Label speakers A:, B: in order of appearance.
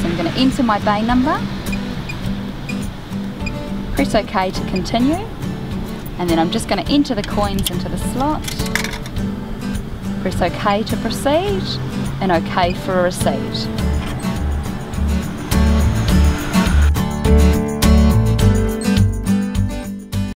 A: So I'm going to enter my bay number, press OK to continue, and then I'm just going to enter the coins into the slot, press OK to proceed, and OK for a receipt.